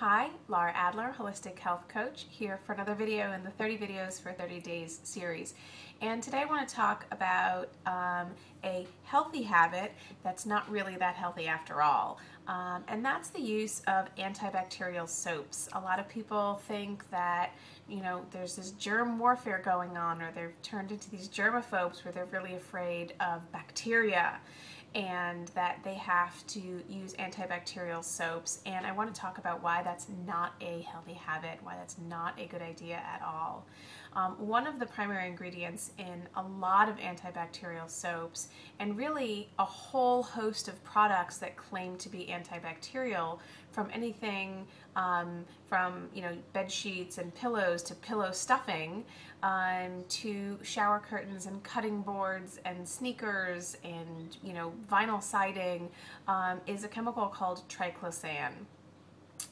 Hi, Lara Adler, Holistic Health Coach, here for another video in the 30 Videos for 30 Days series. And today I want to talk about um, a healthy habit that's not really that healthy after all. Um, and that's the use of antibacterial soaps. A lot of people think that, you know, there's this germ warfare going on or they've turned into these germaphobes where they're really afraid of bacteria and that they have to use antibacterial soaps. And I want to talk about why that's not a healthy habit, why that's not a good idea at all. Um, one of the primary ingredients in a lot of antibacterial soaps, and really a whole host of products that claim to be antibacterial, from anything um, from you know bed sheets and pillows to pillow stuffing, um, to shower curtains and cutting boards and sneakers and you know vinyl siding um, is a chemical called triclosan.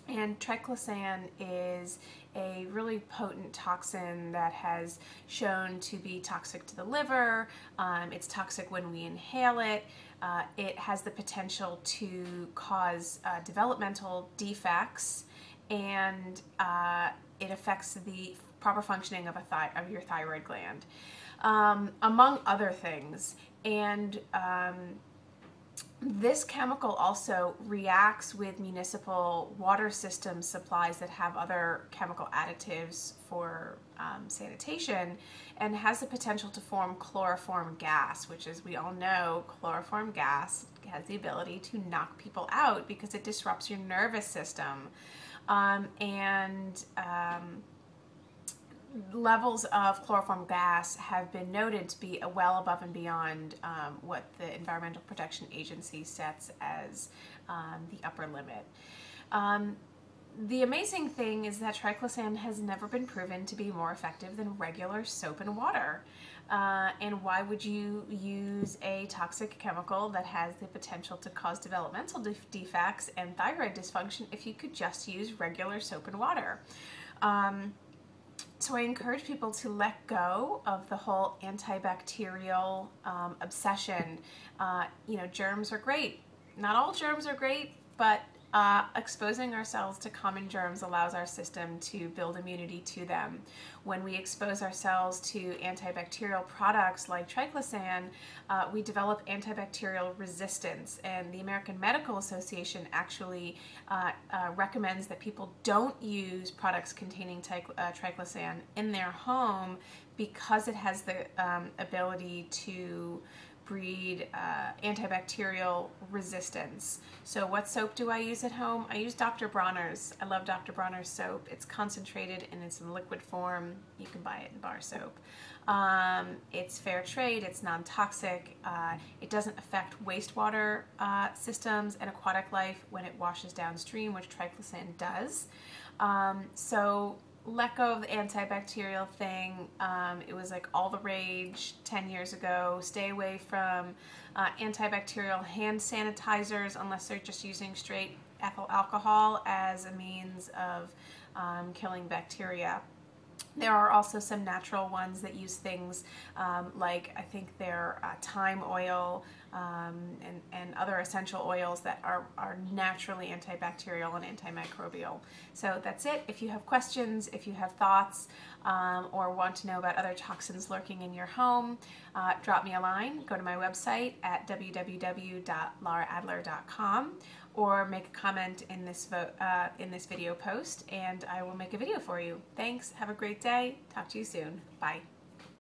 And triclosan is a really potent toxin that has shown to be toxic to the liver. Um, it's toxic when we inhale it. Uh, it has the potential to cause uh, developmental defects and uh, it affects the proper functioning of, a thi- of your thyroid gland, um, among other things. And um, this chemical also reacts with municipal water system supplies that have other chemical additives for um, sanitation and has the potential to form chloroform gas, which, as we all know, chloroform gas has the ability to knock people out because it disrupts your nervous system. Um, and um, levels of chloroform gas have been noted to be well above and beyond um, what the Environmental Protection Agency sets as um, the upper limit. The amazing thing is that triclosan has never been proven to be more effective than regular soap and water. Uh, and why would you use a toxic chemical that has the potential to cause developmental defects and thyroid dysfunction if you could just use regular soap and water? Um, so I encourage people to let go of the whole antibacterial um, obsession. Uh, you know, germs are great. Not all germs are great, but uh, exposing ourselves to common germs allows our system to build immunity to them. When we expose ourselves to antibacterial products like triclosan, uh, we develop antibacterial resistance. And the American Medical Association actually uh, uh recommends that people don't use products containing uh, triclosan in their home because it has the um, ability to breed uh, antibacterial resistance. So what soap do I use at home? I use Dr. Bronner's. I love Dr. Bronner's soap. It's concentrated and it's in liquid form. You can buy it in bar soap. Um, it's fair trade, it's non-toxic, uh, it doesn't affect wastewater uh, systems and aquatic life when it washes downstream, which triclosan does. Um, so let go of the antibacterial thing. Um, it was like all the rage 10 years ago. Stay away from uh, antibacterial hand sanitizers unless they're just using straight ethyl alcohol as a means of um, killing bacteria. There are also some natural ones that use things um, like I think they're uh, thyme oil um, and, and other essential oils that are, are naturally antibacterial and antimicrobial. So that's it. If you have questions, if you have thoughts, um, or want to know about other toxins lurking in your home, uh, drop me a line. Go to my website at www.laraadler.com or make a comment in this, uh, in this video post and I will make a video for you. Thanks. Have a great day. Talk to you soon. Bye.